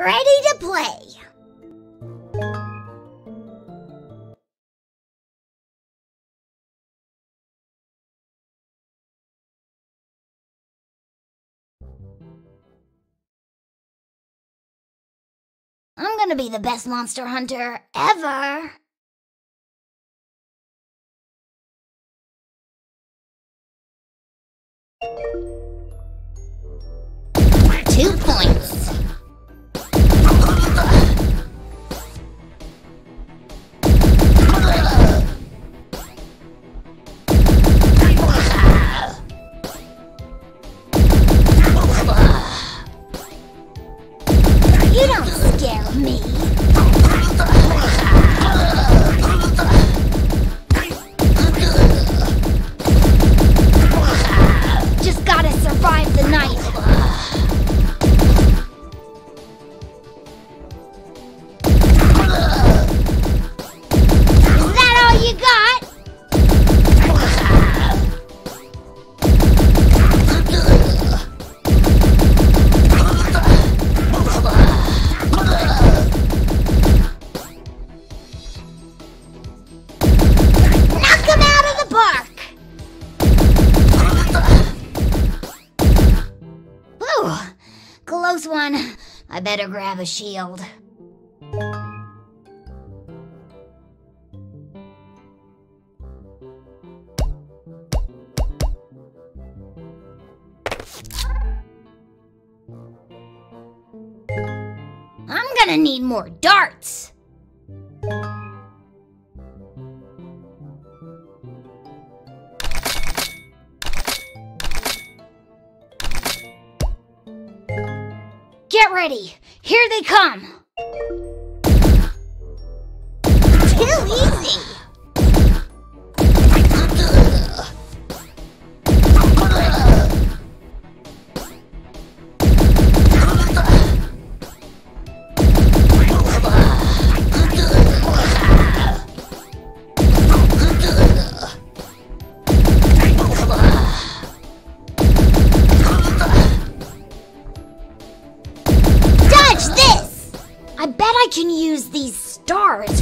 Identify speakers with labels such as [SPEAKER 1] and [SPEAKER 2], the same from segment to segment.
[SPEAKER 1] Ready to play. I'm gonna be the best monster hunter ever. Grab a shield. I'm gonna need more darts. Ready. Here they come. Too easy.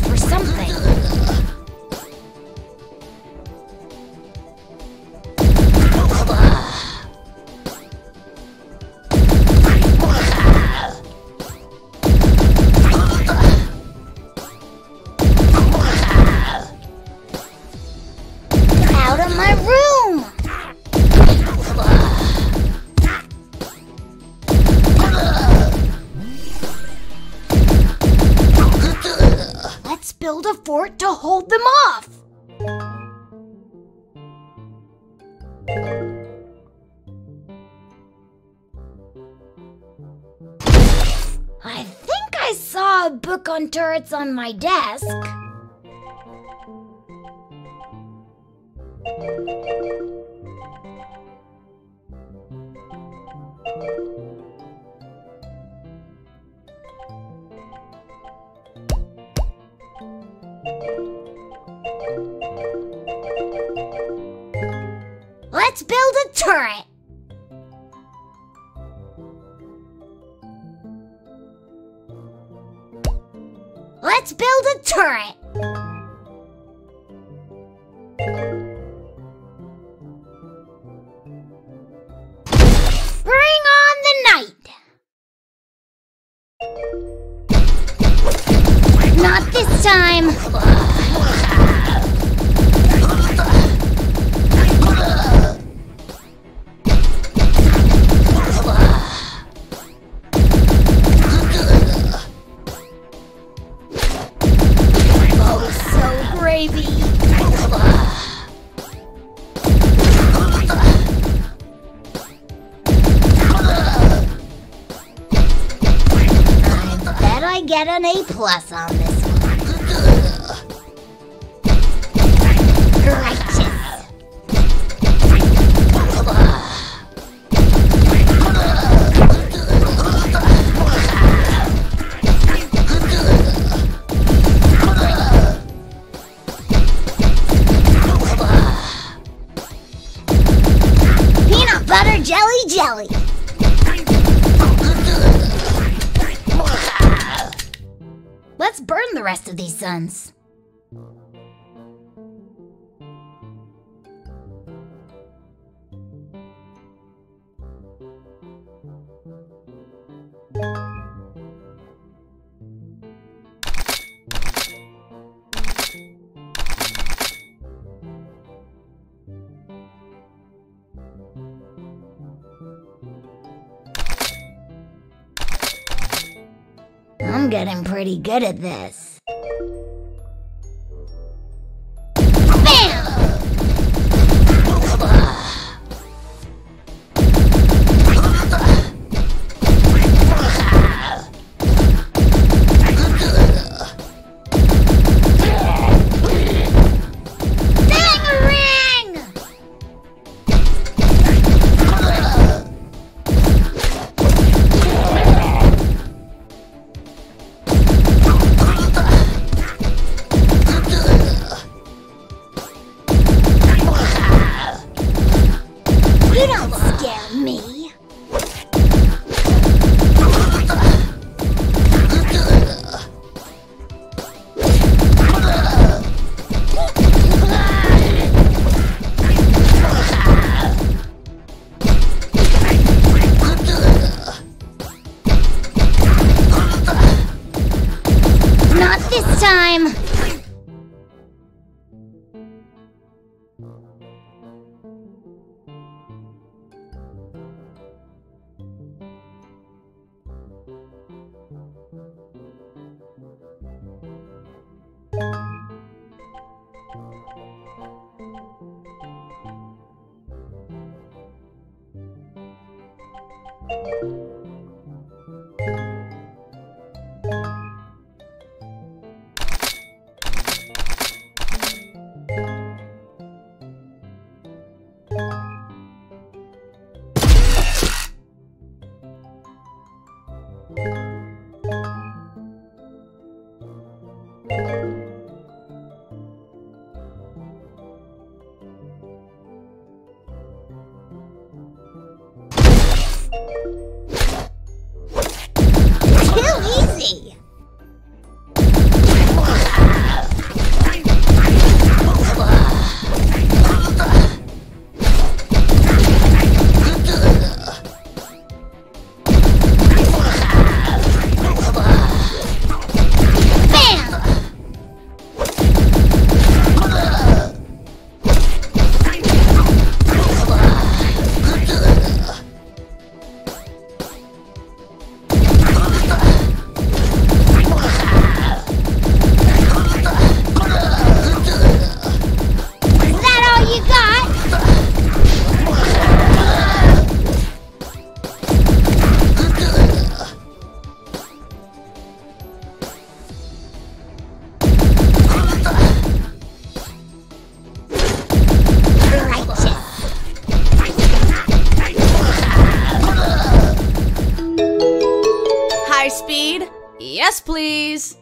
[SPEAKER 1] For something. A fort to hold them off. I think I saw a book on turrets on my desk. Let's build a turret. Let's build a turret. Get an A plus on sons. I'm getting pretty good at this.
[SPEAKER 2] Música please.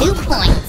[SPEAKER 1] two points.